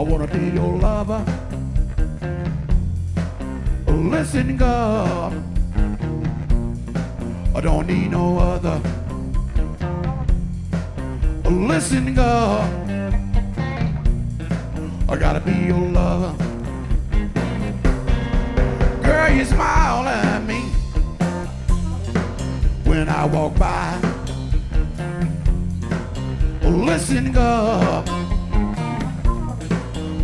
wanna be your lover. Listen, girl, I don't need no other. Listen, girl, I gotta be your lover. Girl, you smile at me when I walk by. Listen, girl,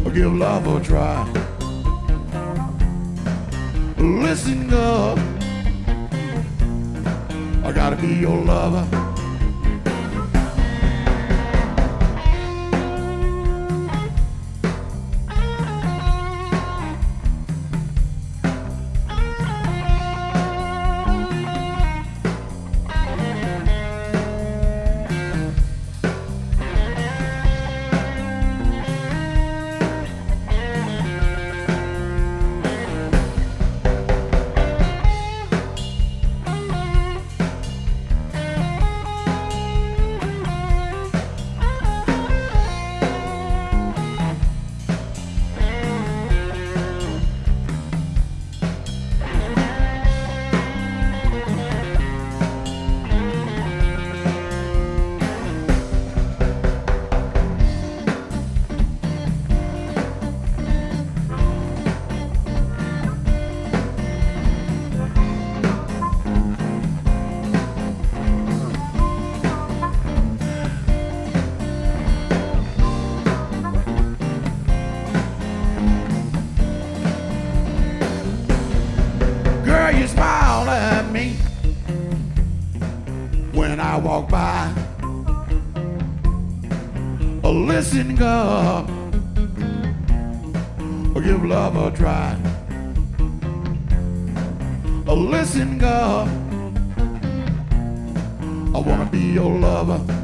I'll give love a try. Listen, up, I gotta be your lover. I walk by. Oh, listen, girl, oh, give love a try. Oh, listen, girl, I wanna be your lover.